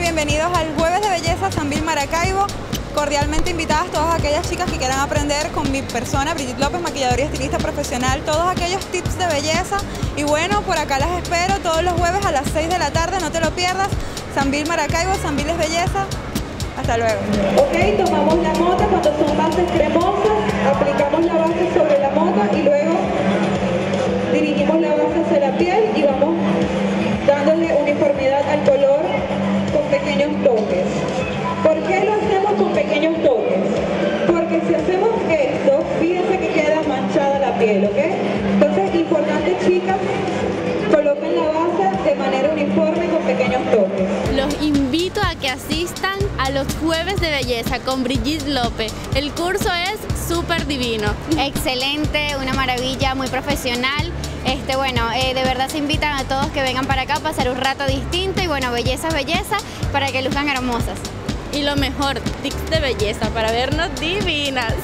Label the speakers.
Speaker 1: bienvenidos al Jueves de Belleza San Maracaibo. Cordialmente invitadas todas aquellas chicas que quieran aprender con mi persona, Brigitte López, maquilladora y estilista profesional, todos aquellos tips de belleza. Y bueno, por acá las espero todos los jueves a las 6 de la tarde, no te lo pierdas. San Maracaibo, San es Belleza. Hasta luego.
Speaker 2: Ok, tomamos la mota cuando son bases cremosas, aplicamos la base sobre la mota y luego dirigimos la base hacia la piel y vamos hacemos esto, fíjense que queda manchada la piel, ¿ok? Entonces, importante chicas, coloquen la base de manera uniforme con pequeños toques.
Speaker 3: Los invito a que asistan a los jueves de belleza con Brigitte López. El curso es súper divino.
Speaker 4: Excelente, una maravilla, muy profesional. Este, bueno, eh, de verdad se invitan a todos que vengan para acá a pasar un rato distinto y bueno, belleza, belleza, para que luzcan hermosas.
Speaker 3: Y lo mejor, tips de belleza para vernos divinas.